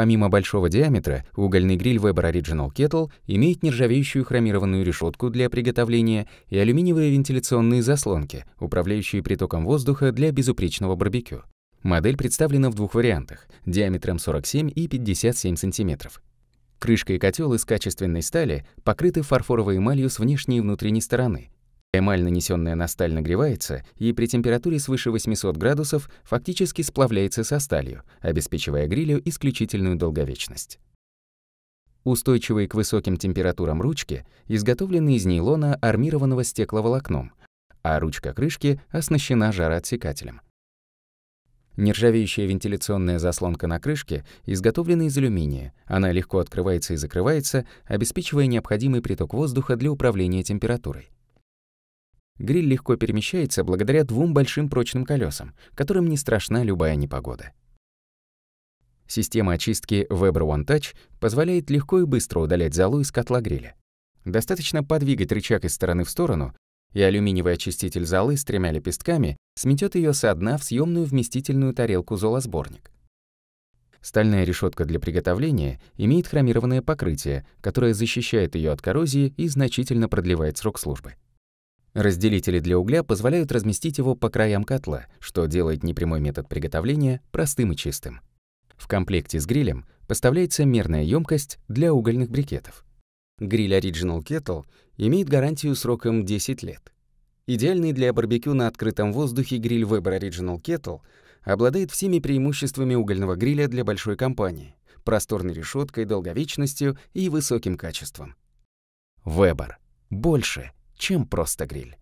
Помимо большого диаметра, угольный гриль Weber Original Kettle имеет нержавеющую хромированную решетку для приготовления и алюминиевые вентиляционные заслонки, управляющие притоком воздуха для безупречного барбекю. Модель представлена в двух вариантах – диаметром 47 и 57 см. Крышка и котел из качественной стали покрыты фарфоровой эмалью с внешней и внутренней стороны. Эмаль, нанесенная на сталь, нагревается и при температуре свыше 800 градусов фактически сплавляется со сталью, обеспечивая грилю исключительную долговечность. Устойчивые к высоким температурам ручки изготовлены из нейлона, армированного стекловолокном, а ручка крышки оснащена жароотсекателем. Нержавеющая вентиляционная заслонка на крышке изготовлена из алюминия. Она легко открывается и закрывается, обеспечивая необходимый приток воздуха для управления температурой. Гриль легко перемещается благодаря двум большим прочным колесам, которым не страшна любая непогода. Система очистки Weber One Touch позволяет легко и быстро удалять золу из котла гриля. Достаточно подвигать рычаг из стороны в сторону, и алюминиевый очиститель золы с тремя лепестками сметет ее со дна в съемную вместительную тарелку золосборник. Стальная решетка для приготовления имеет хромированное покрытие, которое защищает ее от коррозии и значительно продлевает срок службы. Разделители для угля позволяют разместить его по краям котла, что делает непрямой метод приготовления простым и чистым. В комплекте с грилем поставляется мерная емкость для угольных брикетов. Гриль Original Kettle имеет гарантию сроком 10 лет. Идеальный для барбекю на открытом воздухе гриль Weber Original Kettle обладает всеми преимуществами угольного гриля для большой компании, просторной решеткой, долговечностью и высоким качеством. Weber. Больше чем просто гриль.